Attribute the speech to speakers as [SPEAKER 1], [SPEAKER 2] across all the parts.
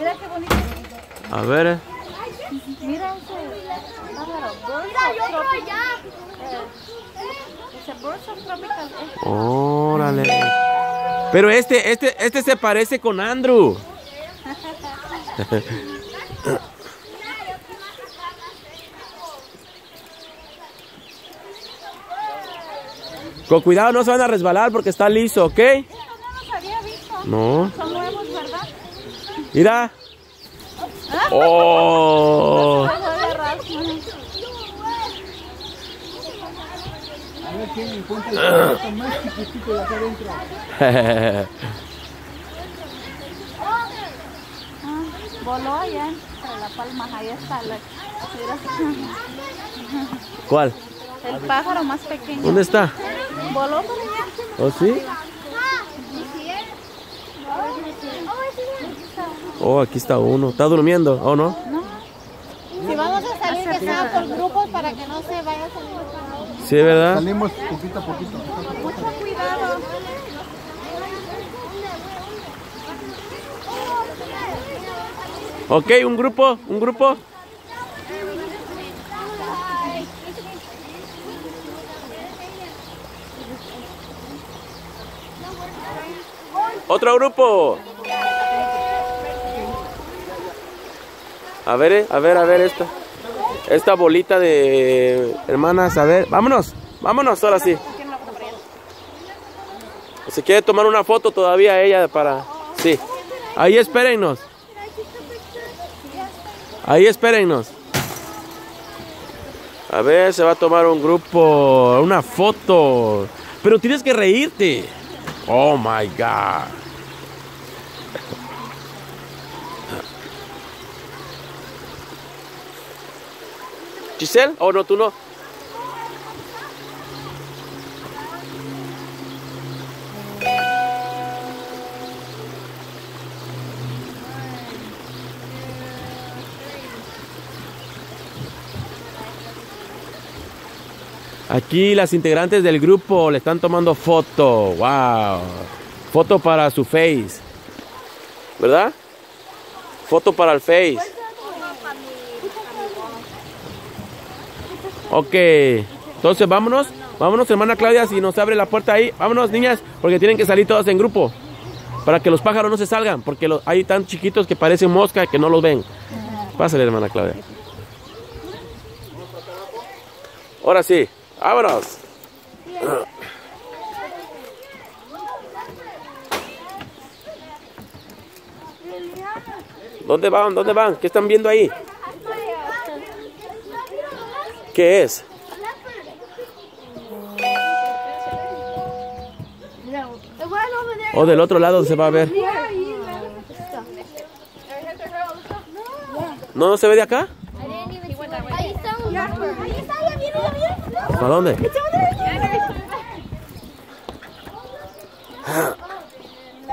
[SPEAKER 1] Mira qué bonito.
[SPEAKER 2] A ver.
[SPEAKER 1] Mira ese pájaro. Birds of tropical. Dice birds of tropical. Eh,
[SPEAKER 2] Órale. Pero este, este, este se parece con Andrew. Con cuidado, no se van a resbalar porque está liso, ¿ok?
[SPEAKER 1] No los había visto.
[SPEAKER 2] No.
[SPEAKER 1] Son nuevos, ¿verdad?
[SPEAKER 2] Mira. Oh.
[SPEAKER 1] Son de raza.
[SPEAKER 3] A ver quién encuentra el pajarito más chiquitito de acá adentro.
[SPEAKER 1] Voló allá en La Palma. Ahí está. La.
[SPEAKER 2] ¿Cuál?
[SPEAKER 1] El pájaro más pequeño.
[SPEAKER 2] ¿Dónde está?
[SPEAKER 1] Voló por allá.
[SPEAKER 2] ¿Oh, sí? Oh, aquí está uno. ¿Está durmiendo? ¿Oh, no?
[SPEAKER 4] Si vamos a salir, que sea por grupos para que no se vaya a salir.
[SPEAKER 2] Sí, ¿verdad?
[SPEAKER 3] Salimos poquito a poquito.
[SPEAKER 1] Mucho cuidado.
[SPEAKER 2] Ok, un grupo, un grupo. Otro grupo. A ver, eh, a ver, a ver esta. Esta bolita de hermanas, a ver, vámonos, vámonos ahora sí. Se quiere tomar una foto todavía ella para... Sí. Ahí espérennos. Ahí espérennos. A ver, se va a tomar un grupo, una foto. Pero tienes que reírte. Oh my God. Giselle, oh no, tú no. Aquí las integrantes del grupo le están tomando foto. Wow. Foto para su face. ¿Verdad? Foto para el face. Ok. Entonces vámonos. Vámonos, hermana Claudia, si nos abre la puerta ahí. Vámonos, niñas, porque tienen que salir todas en grupo. Para que los pájaros no se salgan, porque los, hay tan chiquitos que parecen mosca que no los ven. Pásale, hermana Claudia. Ahora sí, vámonos. ¿Dónde van? ¿Dónde van? ¿Qué están viendo ahí? ¿Qué es? O del otro lado se va a ver. ¿No, no se ve de acá?
[SPEAKER 4] Ahí.
[SPEAKER 2] ¿Para dónde?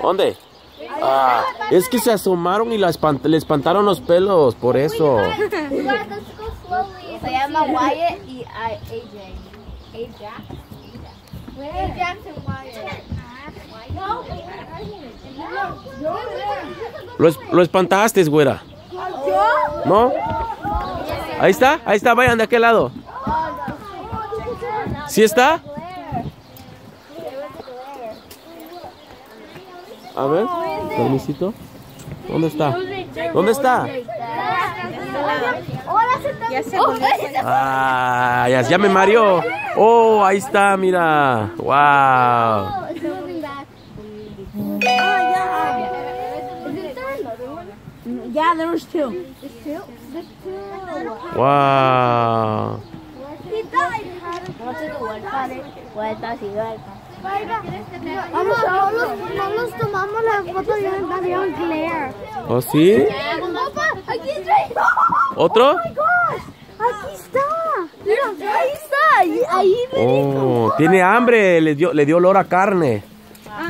[SPEAKER 2] ¿Dónde? Ah, es que se asomaron y la espant- le espantaron los pelos, por eso.
[SPEAKER 4] Se llama Wyatt y A- AJ. AJ. A Jackson Wyatt.
[SPEAKER 2] Lo, es- lo espantaste, güera. ¿No? Ahí está, ahí está, vayan de aquel lado. ¿Sí está? A ver, permisito. ¿Dónde está? ¿Dónde está?
[SPEAKER 1] Ya se.
[SPEAKER 2] Ah, ya, ya me mareó. Oh, ahí está, mira. Wow.
[SPEAKER 4] Yeah, there was two.
[SPEAKER 2] Wow.
[SPEAKER 4] He died. Vamos, no los, no los tomamos la foto de un avión Claire.
[SPEAKER 2] ¿Oh, sí? ¿Otro?
[SPEAKER 4] Oh my gosh. Aquí está. Mira, ahí está. Ahí, ahí
[SPEAKER 2] Oh, tiene hambre, le dio, le dio olor a carne.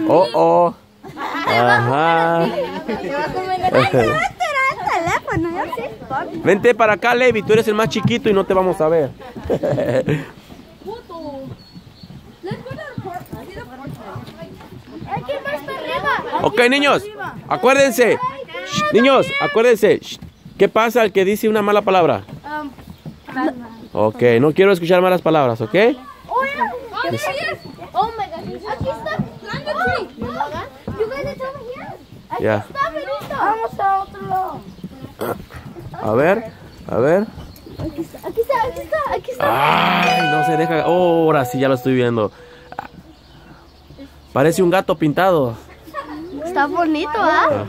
[SPEAKER 2] Oh, oh. Ajá. Vente para acá, Levi, tú eres el más chiquito y no te vamos a ver. Ok, niños, acuérdense. Shh, niños, acuérdense. shh, ¿Qué pasa al que dice una mala palabra? Ok, no quiero escuchar malas palabras, ¿ok?
[SPEAKER 5] Oh, my gosh. Aquí
[SPEAKER 2] Ya.
[SPEAKER 4] Vamos a otro lado.
[SPEAKER 2] A ver, a ver.
[SPEAKER 5] Aquí está, aquí está, aquí está, aquí está.
[SPEAKER 2] Ay, no se deja. Oh, ahora sí, ya lo estoy viendo. Parece un gato pintado.
[SPEAKER 5] Está bonito, ¿ah?